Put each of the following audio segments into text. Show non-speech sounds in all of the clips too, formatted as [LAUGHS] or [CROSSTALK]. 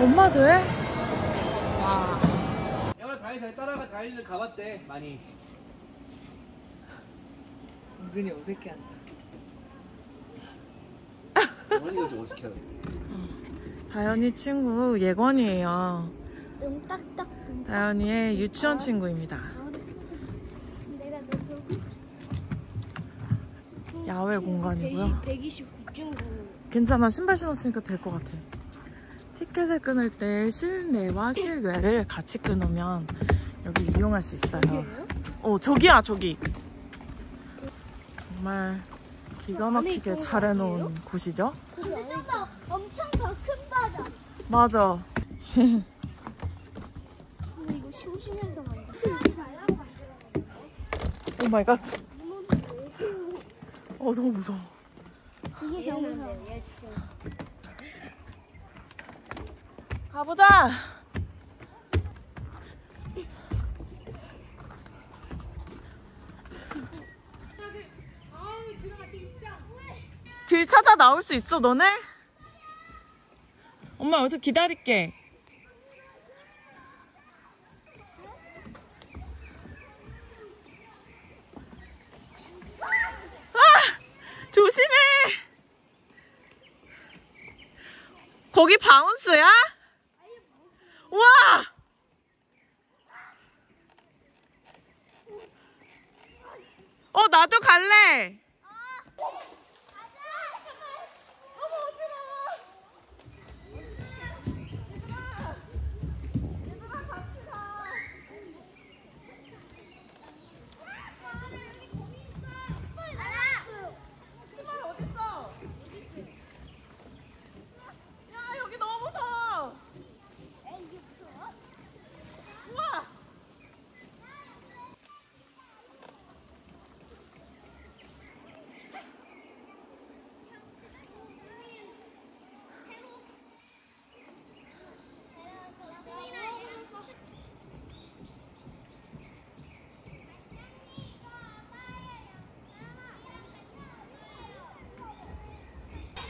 엄마도 해? 와. 영화 다이 잘 따라가 다이는 가봤대 많이. 은근히 어색해한다. 어머니가 좀 어색해. 다현이 친구 예건이에요. 뚱딱딱 뚱. 다현이의 유치원 친구입니다. 너 야외 공간이고요. 129.9. 괜찮아. 신발 신었으니까 될 것 같아. 티켓을 끊을 때 실내와 실외를 같이 끊으면 여기 이용할 수 있어요. 어, 저기야, 저기. 정말 기가 막히게 잘 해놓은 곳이죠? 근데 좀더 엄청 더 큰 바다. 맞아. 근데 이거 심심해서 간다. Oh my god. 어, 너무 무서워. 이게 경사. 가보자. 길 찾아 나올 수 있어, 너네? 엄마 여기서 기다릴게. 아! 조심해! 거기 바운스야? 우와! 어, 나도 갈래. 야, 여기 너무 무서워. 우와!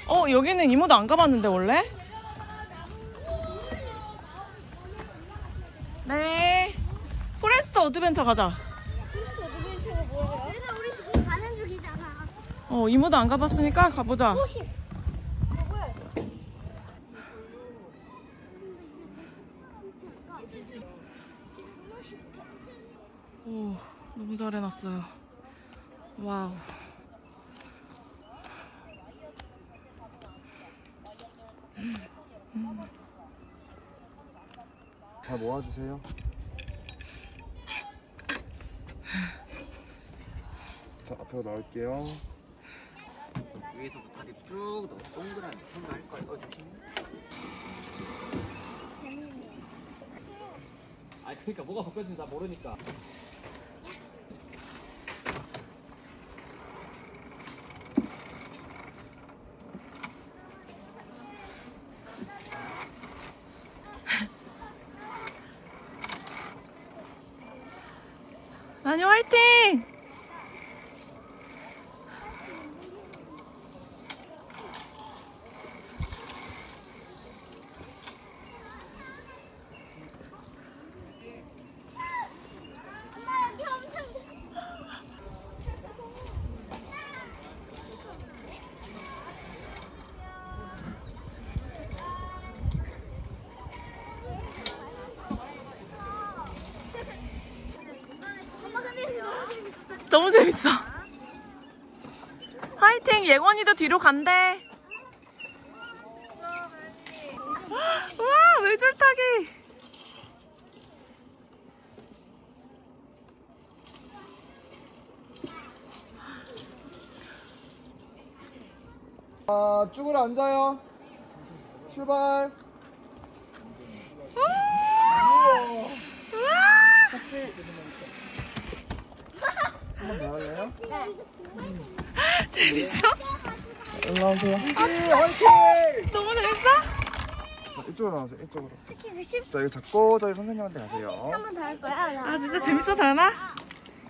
어, 여기는 이모도 안 가봤는데, 원래? 네. Forest Adventure 가자. 어, 이모도 안 가봤으니까 가보자. 오, 너무 잘 해놨어요. 와우. 잘 모아주세요. 자, 앞으로 나올게요. 위에서부터 다리 쭉 너무 동그란 생각할 거야. 어 조심. 아 그러니까 뭐가 바뀌었는지 나 모르니까. 나니 화이팅! 엄마 여기 엄청 엄마 근데 여기 너무 재밌어. 너무 재밌어. 화이팅! 예원이도 뒤로 간대. 우와, 외줄 타기! 자, 쭈그려 앉아요. 출발. 한번 더 할래요? [LAUGHS] 재밌어? 올라오세요. 너무 재밌어? 자, 이쪽으로 나오세요. 이쪽으로. 특히 그 10, 자, 이거 잡고 저희 선생님한테 가세요. 한 번 더 할 거야. 아, 나. 진짜 재밌어, 다현아?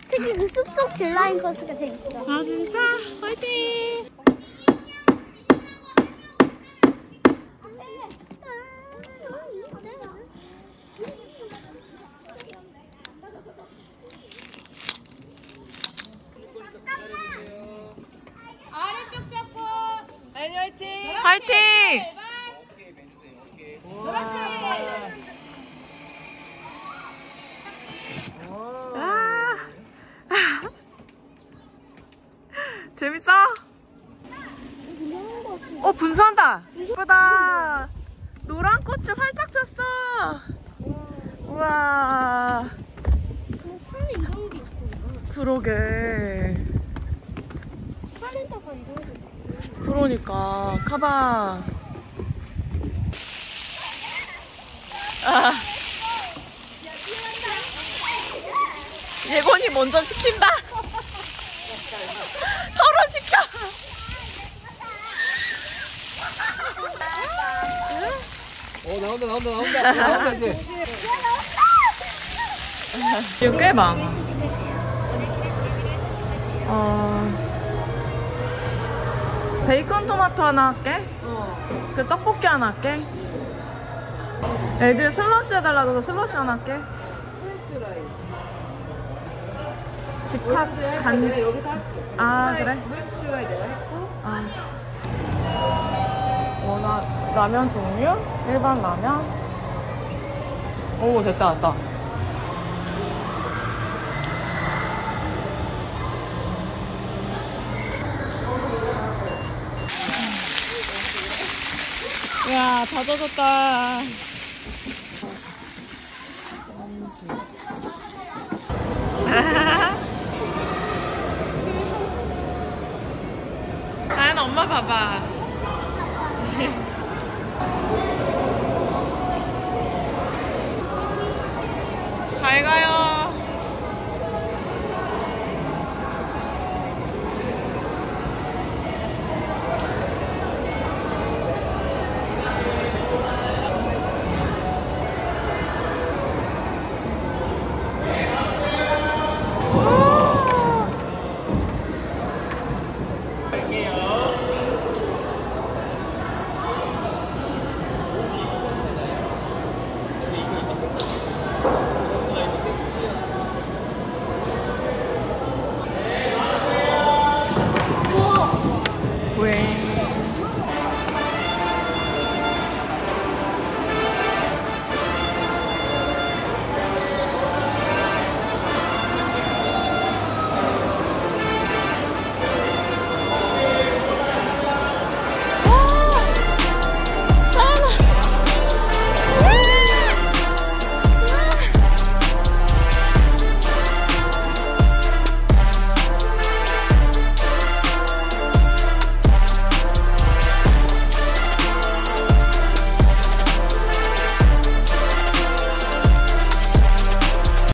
특히 그 숲속 질라인 코스가 재밌어. 아, 진짜? 화이팅! 화이팅! 아. [LAUGHS] 재밌어? 어 분수한다. 예쁘다. 노란 꽃이 활짝 폈어. 우와. 그러게. 산에다가 이런 게. 그러니까 가봐. 아. 예건이 먼저 시킨다. [LAUGHS] 서로 시켜. 어 나온다 나온다 나온다 나온다 이제 지금 꽤 많아. 어. 베이컨 토마토 하나 할게. 그 떡볶이 하나 할게. 애들 슬러시 해달라고 해서 슬러시 하나 할게. 직화 간. 아 그래? 아. 원하 라면 종류? 일반 라면? 오 됐다 됐다. 야, 다 젖었다. [LAUGHS] 다현 엄마 봐봐. [LAUGHS] 잘 가요.